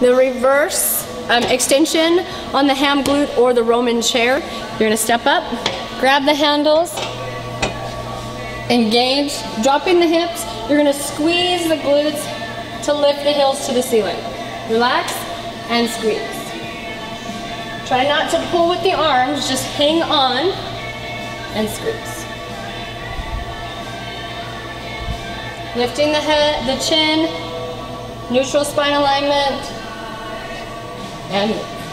The reverse um, extension on the ham glute or the Roman chair. You're gonna step up, grab the handles, engage, dropping the hips. You're gonna squeeze the glutes to lift the heels to the ceiling. Relax and squeeze. Try not to pull with the arms, just hang on and squeeze. Lifting the head, the chin, neutral spine alignment, Dale.